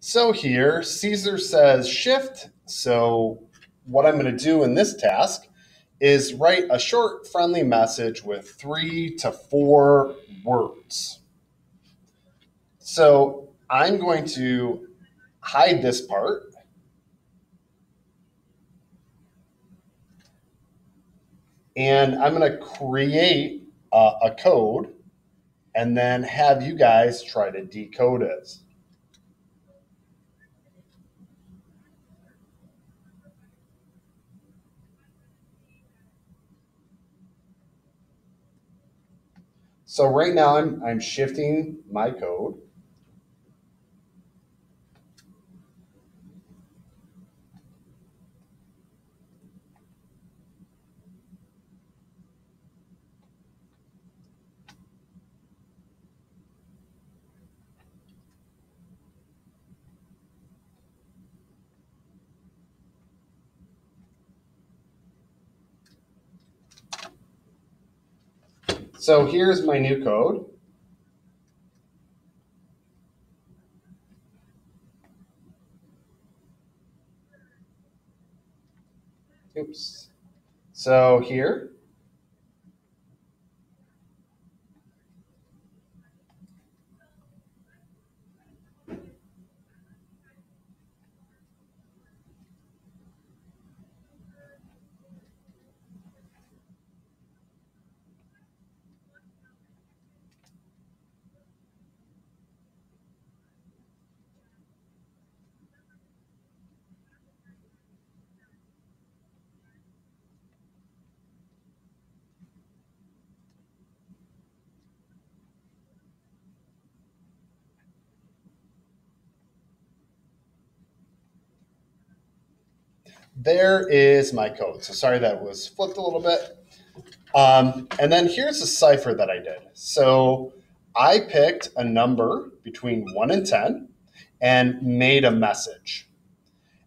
So here, Caesar says shift. So what I'm going to do in this task is write a short, friendly message with three to four words. So I'm going to hide this part. And I'm going to create a, a code and then have you guys try to decode it. So right now I'm, I'm shifting my code. So here's my new code. Oops. So here, there is my code. So sorry that was flipped a little bit. Um, and then here's the cipher that I did. So I picked a number between 1 and 10 and made a message.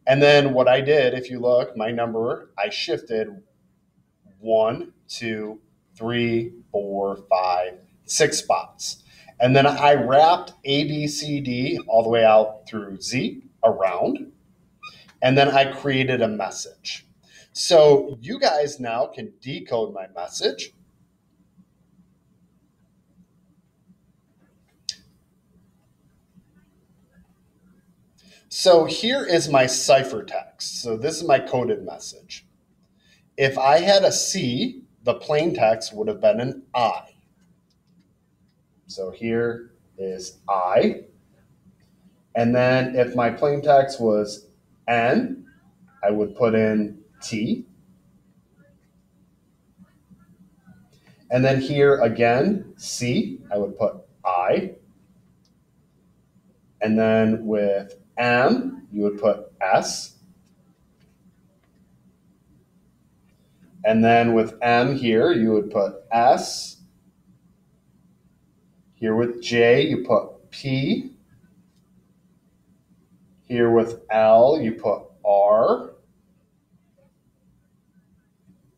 And then what I did, if you look, my number, I shifted one, two, three, four, five, six spots. And then I wrapped A, B, C, D all the way out through Z around. And then I created a message. So you guys now can decode my message. So here is my ciphertext. So this is my coded message. If I had a C, the plain text would have been an I. So here is I. And then if my plain text was N, I would put in T. And then here again, C, I would put I. And then with M, you would put S. And then with M here, you would put S. Here with J, you put P. Here with L, you put R.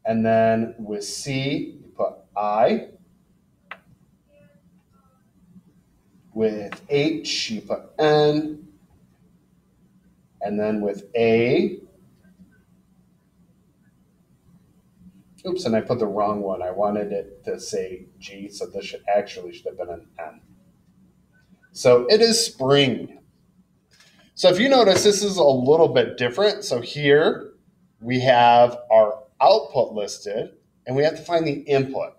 And then with C, you put I. With H, you put N. And then with A, oops, and I put the wrong one. I wanted it to say G, so this should actually should have been an N. So it is spring. So if you notice, this is a little bit different. So here we have our output listed, and we have to find the input.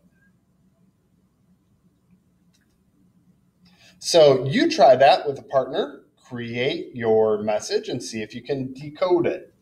So you try that with a partner, create your message and see if you can decode it.